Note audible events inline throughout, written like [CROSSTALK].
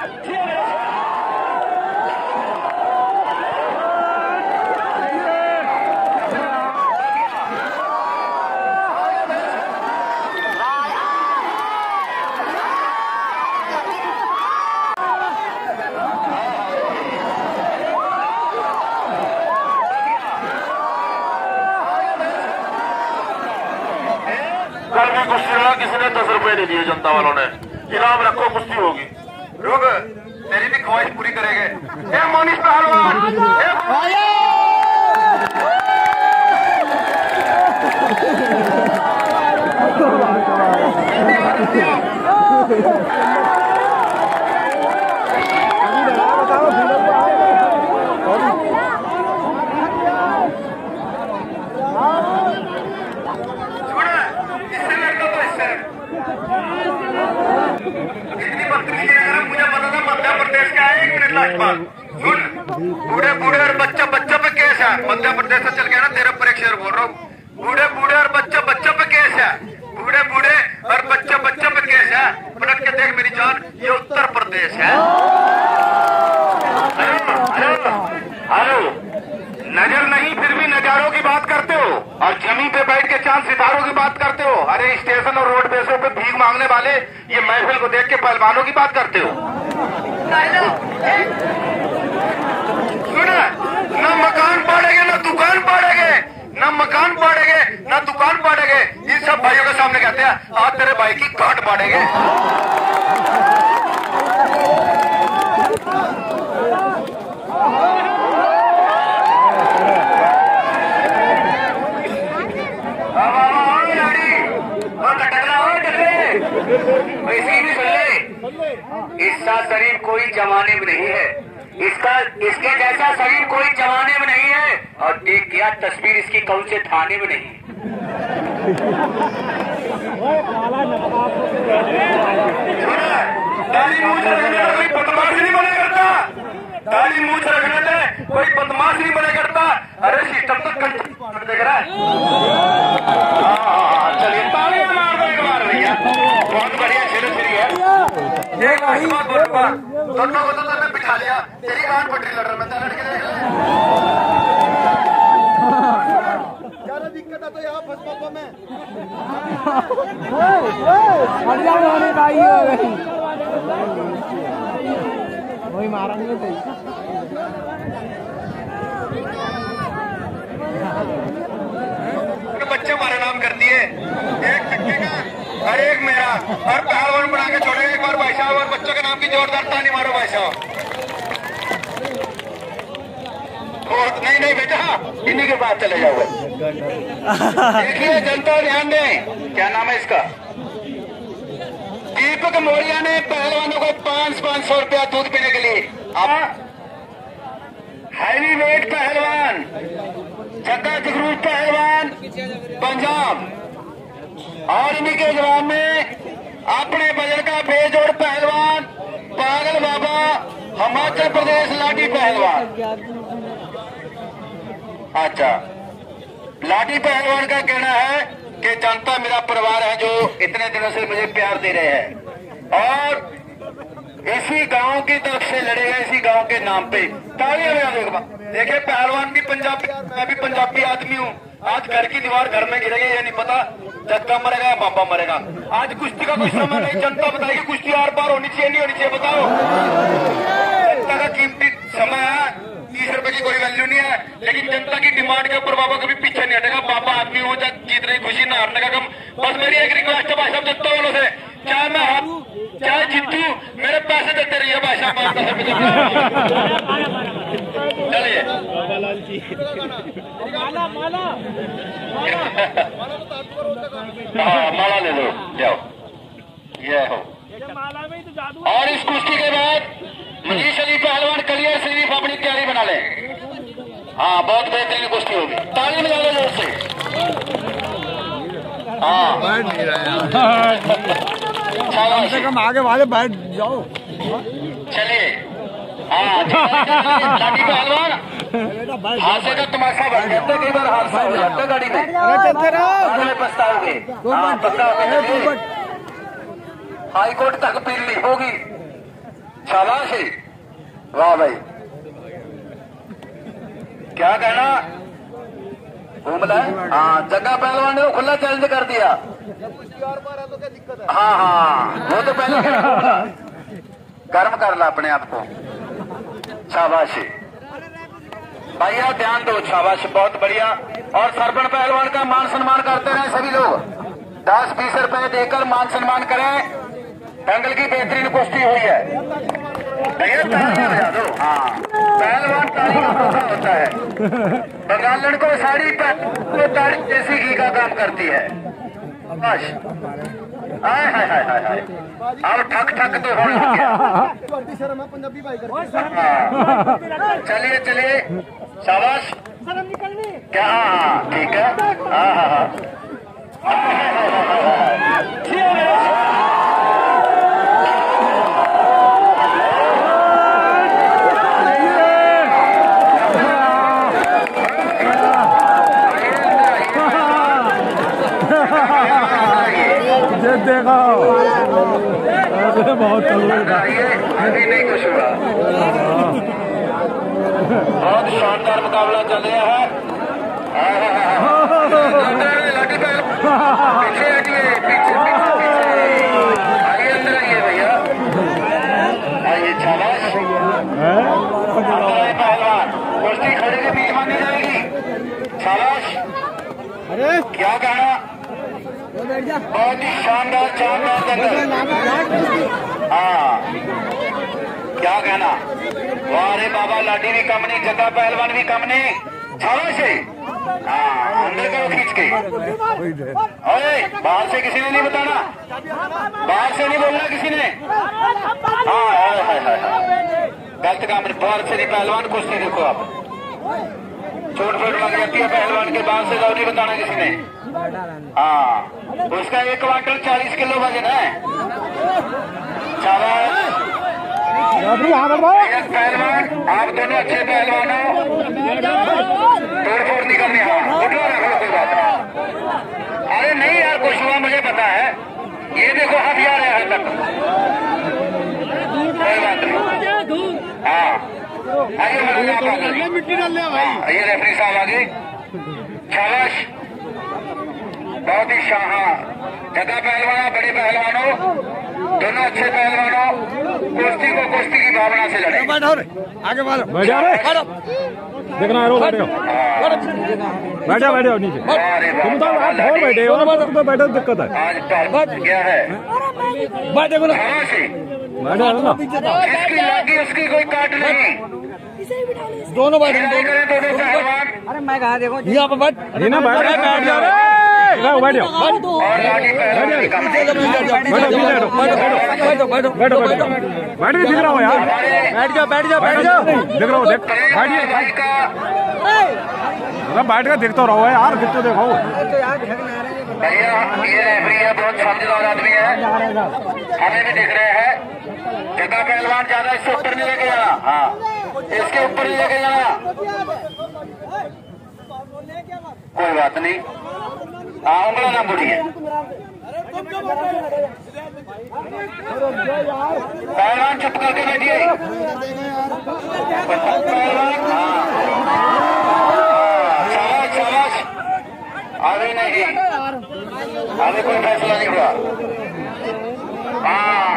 कल भी कुश्ती लड़ा किसी ने दस रुपए नहीं दिए जनता वालों ने। इनाम रखो कुश्ती होगी। रुक तेरी भी ख्वाहिश पूरी करेंगे। हे मोनिश पहलवान ए सुना इससे लड़का तो इससे इतनी बदतमीजी नहीं करा मुझे पता था मध्य प्रदेश बूढ़े बूढ़े और बच्चा बच्चा पे केस है। मध्य प्रदेश से चल गया ना तेरे पर एक शेर बोल रहा हूँ। बूढ़े बूढ़े और बच्चा बच्चा पे केस है। बूढ़े बूढ़े और बच्चा बच्चा पे केस है। पलट के देख मेरी जान, ये उत्तर प्रदेश है। हेलो। नज़र नहीं, फिर भी नजारों की बात करते हो। और ज़मीन पे बैठ के चाँद सितारों की बात करते हो। अरे, स्टेशन और रोड बेसों पे भीख मांगने वाले, ये महफिल को देख के पहलवानों की बात करते हो। सुन, न मकान पाड़ेगे, न दुकान पाड़ेगे, न मकान पाड़ेगे, न दुकान पाड़ेगे। इन सब भाइयों के सामने कहते हैं आज तेरे भाई की काट पाड़ेगे। इसकी भी इसका शरीर कोई जमाने में नहीं है। इसका, इसके जैसा शरीर कोई जमाने में नहीं है। और देख क्या तस्वीर इसकी कौन से थाने में नहीं। दाढ़ी कोई बदमाश नहीं बने करता मूछ रखने कोई बदमाश नहीं बने करता अरे सिस्टम तो देख रहा है, चलिए। मार दो एक बार भैया। बहुत बढ़िया। शेर श्री है एक बात। बात बोलूँगा दोनों को तो तुमने बिठा लिया। तेरी गांड पटरी लड़ रहा मैं लड़के दिक्कत है तो यहाँ फंस पापा मैं। बढ़िया होने का ही वही मारेंगे तो। बच्चे हमारा नाम कर दिए। एक टक्के का और एक मेरा और पहलवान बना एक बार भाई साहब, और बच्चों के नाम की जोरदार ताली मारो भाई साहब। बहुत नहीं नहीं बेटा, इन्हीं के बाद चले जाओ देखिए, जनता ध्यान दें। क्या नाम है इसका? दीपक मौर्य ने पहलवानों को पाँच पाँच सौ रुपया दूध पीने के लिए। अब हैवी वेट पहलवान जग्गा जगरूप पहलवान, पंजाब। और इन्हीं के जवाब में अपने बजट का बेजोड़ पहलवान, पागल बाबा, हिमाचल प्रदेश लाठी पहलवान। अच्छा लाठी पहलवान का कहना है कि जनता मेरा परिवार है जो इतने दिनों से मुझे प्यार दे रहे हैं। और इसी गाँव की तरफ़ से लड़ेगा इसी गाँव के नाम पे। तालियाँ बजा दो एक देखिए पहलवान भी पंजाबी, मैं भी पंजाबी आदमी हूँ। आज घर की दीवार घर में गिरेगी ये नहीं पता। जग्गा मरेगा या बाबा मरेगा। आज कुश्ती का कोई समय नहीं, जनता बताएगी कुश्ती आर पार होनी चाहिए, नहीं होनी चाहिए, बताओ। जनता का कीमती समय है, तीस रुपए की कोई वैल्यू नहीं है, लेकिन जनता की डिमांड के ऊपर बाबा कभी पीछे नहीं हटेगा। बाबा आदमी हो चाहे जीतने की खुशी ना हारने का कम बस मेरी एक रिक्वेस्ट है भाई साहब, जनता वालों से, चाहे मैं चाहे जीतू, मेरे पैसे देते रहिए भाई साहब मैं आपका सब हाँ माला ले लो जाओ। ये हो। और इस कुश्ती के बाद मजीद शरीफ पहलवान कलियर शरीफ अपनी तैयारी बना ले। हाँ बहुत बेहतरीन कुश्ती होगी। ताली बजा लो ज़ोर से। हाँ। बैठ नहीं रहे शाबाश। कम आगे वाले बैठ जाओ। चलिए। हाँ [LAUGHS] पहलवान हादसे का तमाशा बन जाता है कई बार हादसा हो जाता है गाड़ी में। रहो बाद में पछताओगे हाँ पक्का अरे होगा। तू बट हाई कोर्ट तक पीली होगी। शाबाशी वाह भाई। क्या कहना? घूमला हाँ? जगह पहलवान ने तो खुला चैलेंज कर दिया। तो है हाँ। हाँ वो तो पहले [LAUGHS] गर्म कर ला अपने आप को। शाबाशी भैया ध्यान दो शाबाश बहुत बढ़िया। और सरपण पहलवान का मान सम्मान करते रहे सभी लोग। दस बीस रुपए देकर मान सम्मान करें। दंगल की बेहतरीन कुश्ती हुई है। भैया दो [LAUGHS] हाँ। पहलवान ताली का होता है। बंगालन को साड़ी पे ताड़ी जैसी घी का काम करती है। बस ਹਾਏ ਹਾਏ ਹਾਏ ਹਾਏ ਆਹ ਠੱਕ ਠੱਕ ਤੇ ਹੋਣ ਲੱਗਿਆ ਤੁਹਾਡੀ ਸ਼ਰਮ ਆ ਪੰਜਾਬੀ ਭਾਈ ਕਰਕੇ ਚਲੇ ਚਲੇ ਸ਼ਾਬਾਸ਼ ਸ਼ਰਮ ਨਿਕਲਣੀ ਕਿਆ ਠੀਕ ਹੈ ਆਹ ਆਹ ਆਹ बहुत ही शानदार शानदार दंगल हाँ। क्या कहना? वारे बाबा लाठी भी कम नहीं जग्गा पहलवान भी कम नहीं। छावा से? हाँ अंदर करो खींच के। अरे बाहर से किसी ने नहीं बताना। बाहर से नहीं बोलना किसी ने। हाँ। गलत काम नहीं बाहर से नहीं पहलवान कुश्ती देखो आप। चोट फोट लग जाती है पहलवान के बाहर से जाओ नहीं बताना किसी ने। हाँ। उसका एक क्वांटल चालीस किलो वज़न है। हाँ आप दोनों अच्छे पहलवान हो। तोड़ फोड़ निकलने हाँ। उठो रखो कोई बात नहीं। अरे नहीं यार कुछ हुआ मुझे पता है। ये देखो हथियार है हाल तक। कोई बात नहीं। हाँ। आइए आ गया। मिट्टी डाल लिया भाई। हाँ, ये रेफरी साहब आगे। शाबाश। बहुत ही शाह जगह पहलवान बड़े पहलवानों दोनों अच्छे पहलवानों कुश्ती को कुश्ती की भावना से लड़े। आगे बढ़ो। बैठ जा रे देखना रो बैठो बैठ। जा बैठो नीचे। तुम तो आप और बैठे हो ना तुम तो बैठे दिक्कत है। आज है बैठे बोलो। बैठे हो ना। जिसकी लगी उसकी कोई काट नहीं। दोनों बैठो लड़ाई करें दोनों पहलवान? यहाँ पे बैठ। ये ना बैठ। बैठ जा रे बैठो बैठो का बैठो बैठो बैठो बैठो बैठो बैठ के दिख रहा हो यार बैठ जाओ बैठ जाओ बैठ जाओ दिख रहा हो देख बैठिए बैठ के देखते रहो यार देखो भैया ये रेफरी है बहुत समझदार आदमी है हमें भी दिख रहे हैं जगह पहलवान ज़्यादा इससे ऊपर नहीं लेके जाना हाँ इसके ऊपर नहीं लेके जाना कोई बात नहीं हाँ पहलवान चुप करके बैठिए। शाबाश शाबाश अभी नहीं। अभी कोई फैसला नहीं हुआ। हाँ।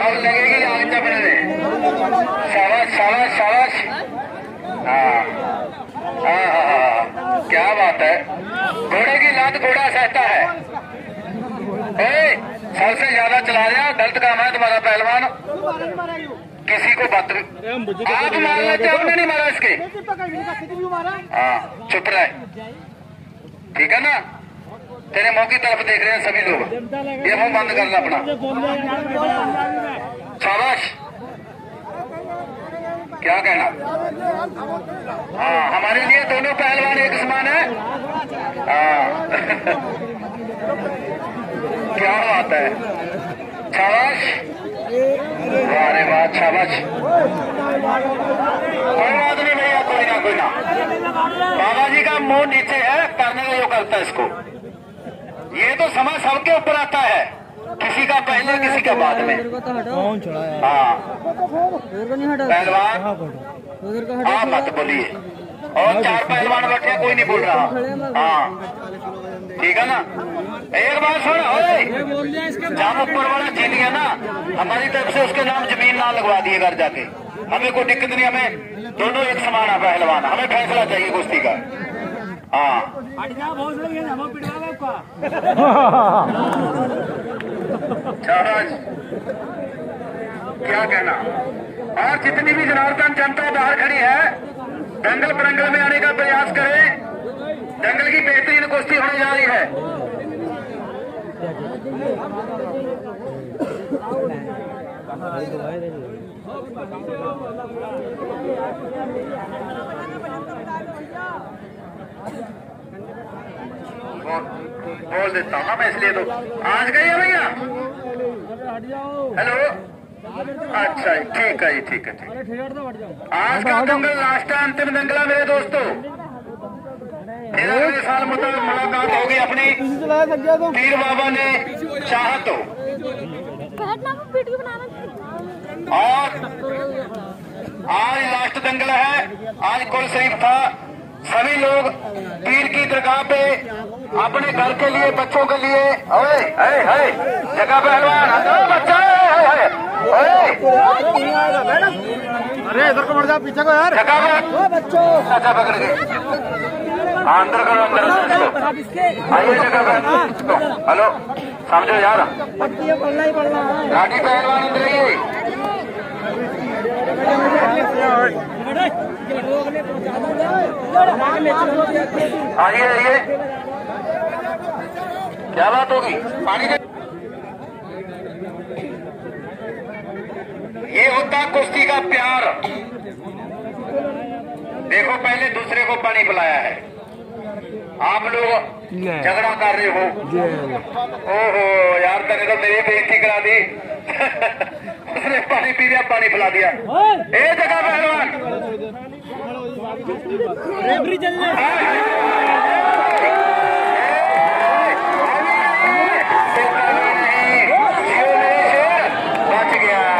अब लगेगी आगे चपड़े शाबाश शाबाश शाबाश। हाँ। हाँ हाँ हाँ। क्या बात है? घोड़े की लात घोड़ा सहता है। ए, सबसे ज़्यादा चला रहा गलत काम है तुम्हारा पहलवान। किसी को बात आप मार लेते आपने नहीं मारा इसके? हाँ चुप रहे। ठीक है ना? तेरे मुँह की तरफ़ देख रहे हैं सभी लोग। ये मुँह बंद करना अपना। शाबाश। क्या कहना? हाँ हमारे लिए दोनों पहलवान एक समान है। हाँ। [LAUGHS] क्या बात है। शाबाश। वाह रे वाह, शाबाश। कोई बात नहीं भैया, कोई ना कोई ना। बाबा जी का मुँह नीचे है करने का जो करता है इसको। ये तो समय सबके ऊपर आता है। किसी का पहले किसी का बाद में। कौन चढ़ा हाँ। उधर को नहीं हटा। पहलवान उधर का हटा। आप मत बोलिए। और चार पहलवान बैठे कोई नहीं बोल रहा। हाँ ठीक है ना? एक बार सुन जब ऊपर वाला जीत गया ना? हमारी तरफ़ से उसके नाम ज़मीन ना लगवा दिए घर जाके। हमें कोई दिक्कत नहीं हमें दोनों एक समान है पहलवान। हमें फैसला चाहिए कुश्ती का। हाँ। [LAUGHS] शाबाश क्या कहना और जितनी भी जनार्दन जनता बाहर खड़ी है दंगल परंगल में आने का प्रयास करें दंगल की बेहतरीन कुश्ती होने जा रही है बोल देता हूँ। ना मैं इसलिए तो आज गई है भैया? हेलो? अच्छा ठीक है जी ठीक है ठीक है। आज का दंगल लास्ट है अंतिम दंगला मेरे दोस्तों। साल मुता- मुलाकात होगी अपनी। पीर बाबा ने चाह तो। बनाना और आज लास्ट दंगल है। आज कुल शरीफ था। सभी लोग पीर की दरगाह पे अपने घर के लिए बच्चों के लिए ओए जगह पहलवान बच्चा अरे इधर को बढ़ जा पीछे को यार। जगह पे बच्चों। अच्छा पकड़ गए हाँ, अंदर करो अंदर आइए जगह पे हेलो समझो यार। पहलवान अंदर आइए। आइए आइए। क्या बात होगी? पानी ये होता कुश्ती का प्यार। देखो पहले दूसरे को पानी पिलाया है। आप लोग झगड़ा कर रहे हो। ओहो यार तने तो मेरी बेइज्जती करा दी। [LAUGHS] उसने पानी पी लिया पानी पिला दिया। ए जगह पहलवान। बच गया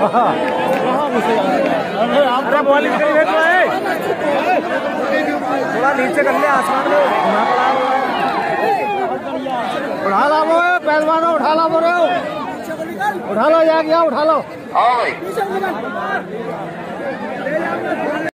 वाह, अरे बॉल है थोड़ा नीचे कर ले, आसमान में। उठा ला वो पहलवानों, उठा ला बोल रहे हो उठा लो गया, उठा लो। भाई।